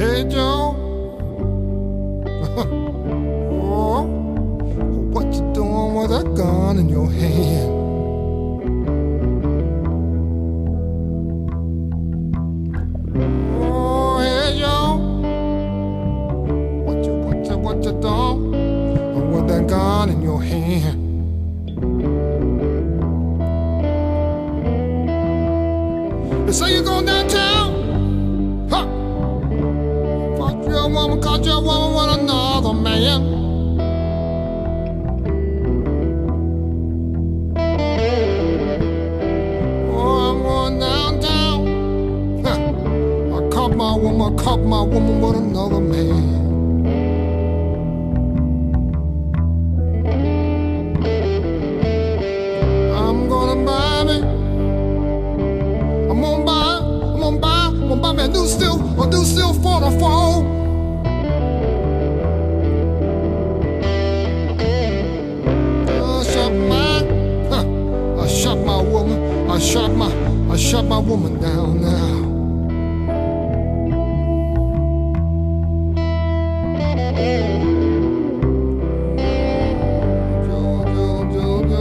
oh, what you doing with that gun in your hand? Oh, hey, yo. What you, what you, what you doing with that gun in your hand? Say you're going downtown. woman with another man. Oh, I'm going downtown. I caught my woman, caught my woman with another man. Shot my, I shot my woman down now. Joe, Joe,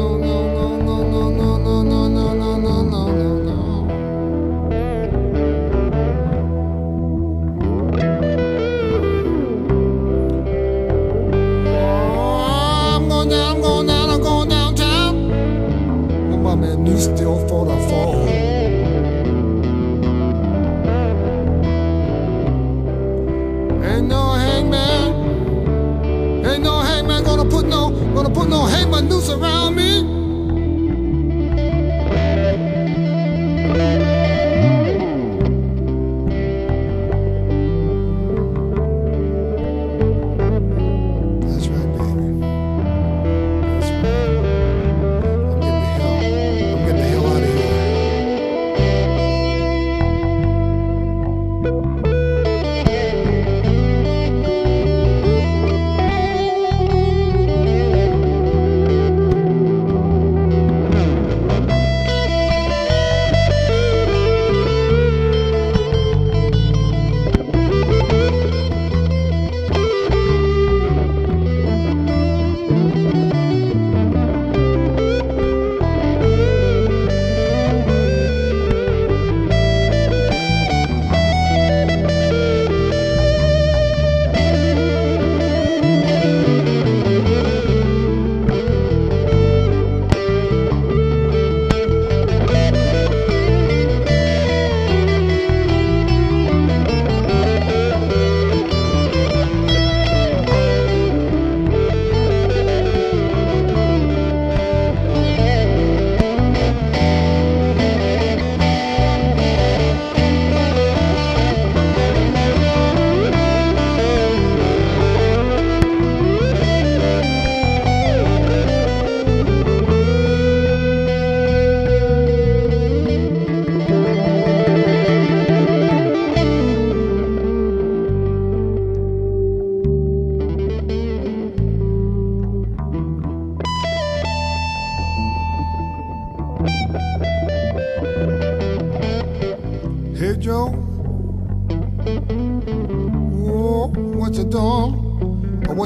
man for the fall. Ain't no hangman, ain't no hangman gonna put no, gonna put no hangman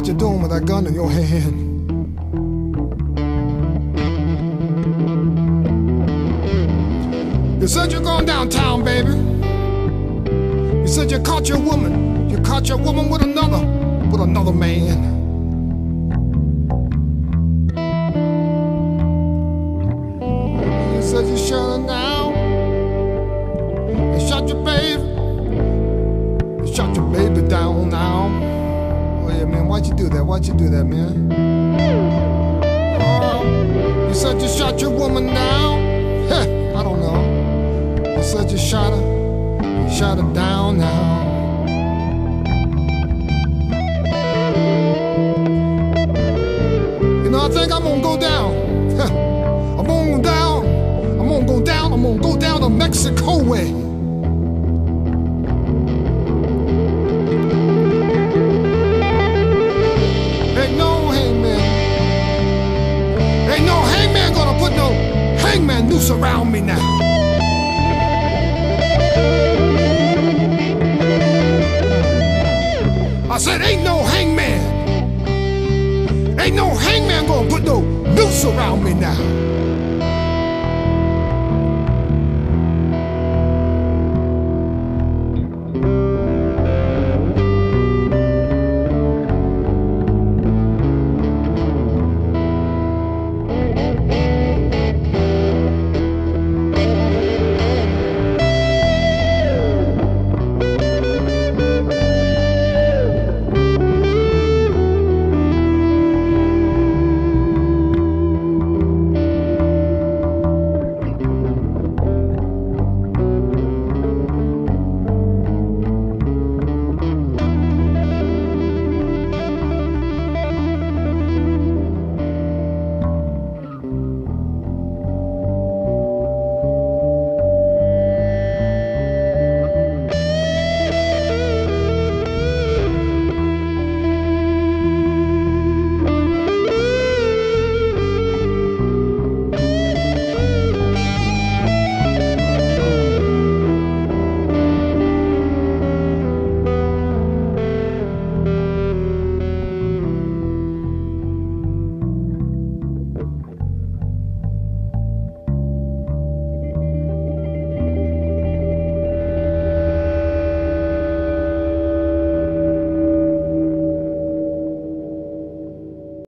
what you doing with that gun in your hand? You said you're going downtown, baby. You said you caught your woman. You caught your woman with another, with another man. Why'd you do that? Why'd you do that, man? Oh, you said you shot your woman down. Heh, I don't know. You said you shot her. You shot her down now. You know, I think I'm gonna go down. Heh, I'm gonna go down. I'm gonna go down. I'm gonna go down to Mexico way. said, ain't no hangman. Ain't no hangman gonna put no noose around me now.